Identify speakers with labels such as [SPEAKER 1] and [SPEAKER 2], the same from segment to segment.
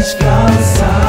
[SPEAKER 1] descansar.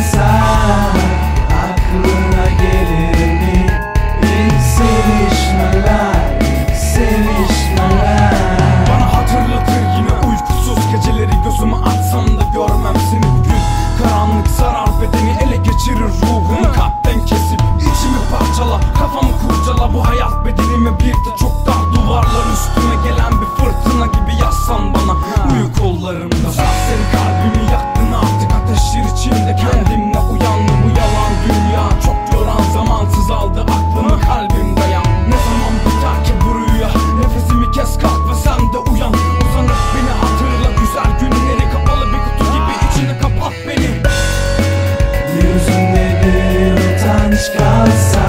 [SPEAKER 1] inside. Yalnız aldı aklımı kalbimde yan. Ne zaman biter ki bu rüya? Nefesimi kes kalk ve sen de uyan. Uzanıp beni hatırla. Güzel günleri Kapalı bir kutu gibi içini kapat beni.
[SPEAKER 2] Yüzünde bir utanç kalsa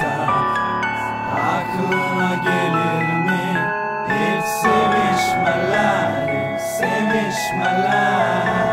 [SPEAKER 2] olsa Aklına gelir mi? Hiç sevişmeler, sevişmeler.